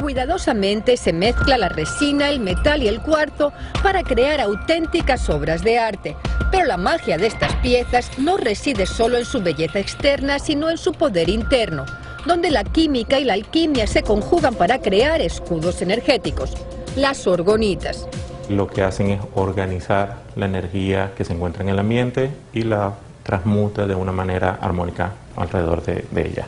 Cuidadosamente se mezcla la resina, el metal y el cuarzo para crear auténticas obras de arte. Pero la magia de estas piezas no reside solo en su belleza externa, sino en su poder interno, donde la química y la alquimia se conjugan para crear escudos energéticos, las orgonitas. Lo que hacen es organizar la energía que se encuentra en el ambiente y la transmuta de una manera armónica alrededor de, de ella.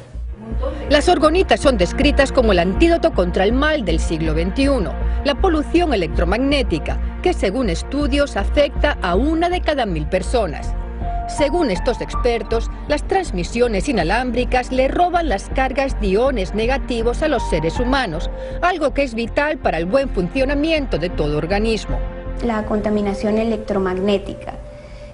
Las orgonitas son descritas como el antídoto contra el mal del siglo XXI, la polución electromagnética, que según estudios afecta a una de cada mil personas. Según estos expertos, las transmisiones inalámbricas le roban las cargas de iones negativos a los seres humanos, algo que es vital para el buen funcionamiento de todo organismo. La contaminación electromagnética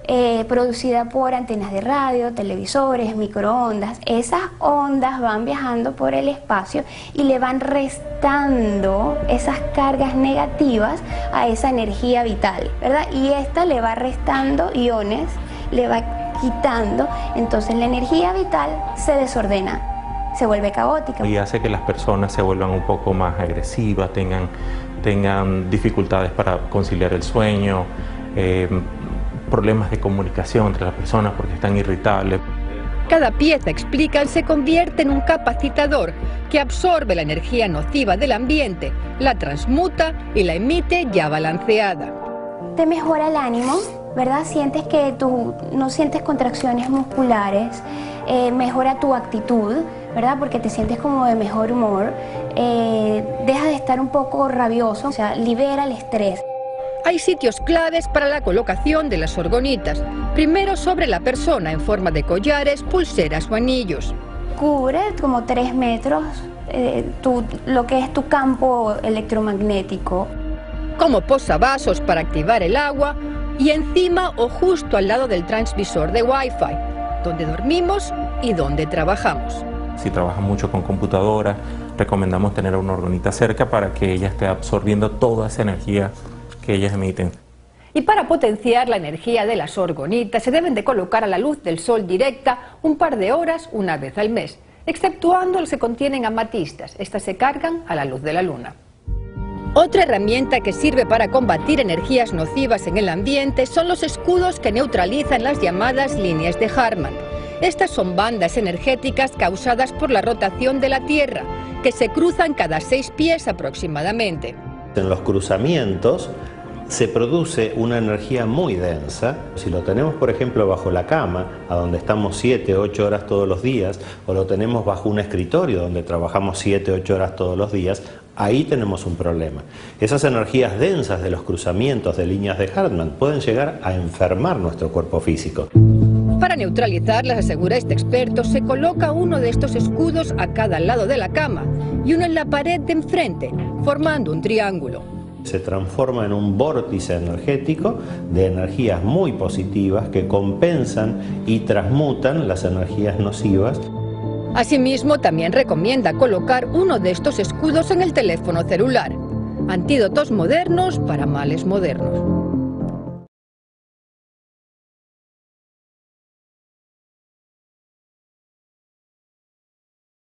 eh, producida por antenas de radio, televisores, microondas. Esas ondas van viajando por el espacio y le van restando esas cargas negativas a esa energía vital, ¿verdad? Y esta le va restando iones, le va quitando, entonces la energía vital se desordena, se vuelve caótica. Y hace que las personas se vuelvan un poco más agresivas, tengan, tengan dificultades para conciliar el sueño. Eh, problemas de comunicación entre las personas porque están irritables. Cada pieza, explican, se convierte en un capacitador que absorbe la energía nociva del ambiente, la transmuta y la emite ya balanceada. Te mejora el ánimo, ¿verdad? Sientes que tú no sientes contracciones musculares, eh, mejora tu actitud, ¿verdad? Porque te sientes como de mejor humor, eh, deja de estar un poco rabioso, o sea, libera el estrés. Hay sitios claves para la colocación de las orgonitas. Primero sobre la persona en forma de collares, pulseras o anillos. Cubre como tres metros eh, lo que es tu campo electromagnético. Como posavasos para activar el agua y encima o justo al lado del transmisor de Wi-Fi, donde dormimos y donde trabajamos. Si trabajas mucho con computadora, recomendamos tener una orgonita cerca para que ella esté absorbiendo toda esa energía que ellas emiten. Y para potenciar la energía de las orgonitas se deben de colocar a la luz del sol directa un par de horas una vez al mes, exceptuando los que contienen amatistas. Estas se cargan a la luz de la luna. Otra herramienta que sirve para combatir energías nocivas en el ambiente son los escudos que neutralizan las llamadas líneas de Harman. Estas son bandas energéticas causadas por la rotación de la Tierra, que se cruzan cada seis pies aproximadamente. En los cruzamientos se produce una energía muy densa. Si lo tenemos, por ejemplo, bajo la cama, a donde estamos 7, 8 horas todos los días, o lo tenemos bajo un escritorio donde trabajamos 7, 8 horas todos los días, ahí tenemos un problema. Esas energías densas de los cruzamientos de líneas de Hartmann pueden llegar a enfermar nuestro cuerpo físico. Para neutralizarlas, asegura este experto, se coloca uno de estos escudos a cada lado de la cama y uno en la pared de enfrente, formando un triángulo se transforma en un vórtice energético de energías muy positivas que compensan y transmutan las energías nocivas. Asimismo, también recomienda colocar uno de estos escudos en el teléfono celular. Antídotos modernos para males modernos.